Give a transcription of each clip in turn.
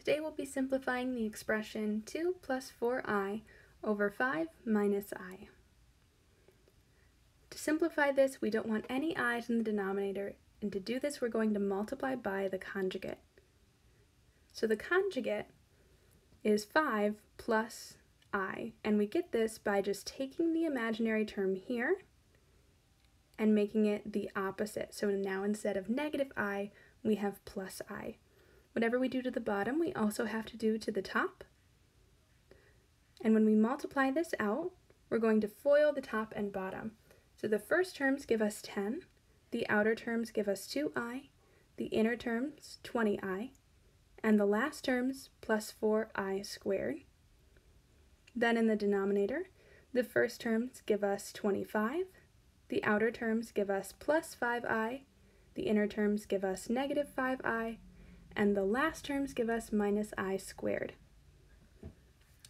Today we'll be simplifying the expression 2 plus 4i over 5 minus i. To simplify this, we don't want any i's in the denominator, and to do this we're going to multiply by the conjugate. So the conjugate is 5 plus i, and we get this by just taking the imaginary term here and making it the opposite. So now instead of negative i, we have plus i. Whatever we do to the bottom, we also have to do to the top. And when we multiply this out, we're going to FOIL the top and bottom. So the first terms give us 10, the outer terms give us 2i, the inner terms 20i, and the last terms plus 4i squared. Then in the denominator, the first terms give us 25, the outer terms give us plus 5i, the inner terms give us negative 5i, and the last terms give us minus i squared.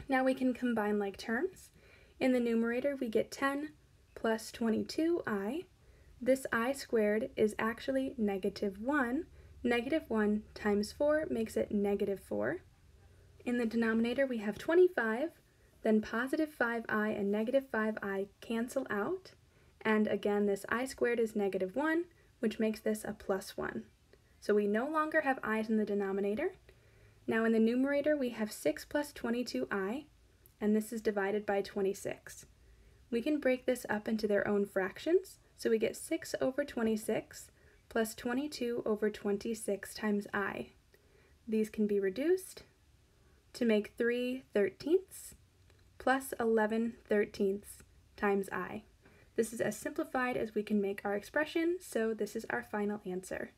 Now we can combine like terms. In the numerator, we get 10 plus 22i. This i squared is actually negative 1. Negative 1 times 4 makes it negative 4. In the denominator, we have 25, then positive 5i and negative 5i cancel out. And again, this i squared is negative 1, which makes this a plus 1. So we no longer have i's in the denominator. Now in the numerator we have 6 plus 22i, and this is divided by 26. We can break this up into their own fractions, so we get 6 over 26 plus 22 over 26 times i. These can be reduced to make 3 thirteenths plus 11 thirteenths times i. This is as simplified as we can make our expression, so this is our final answer.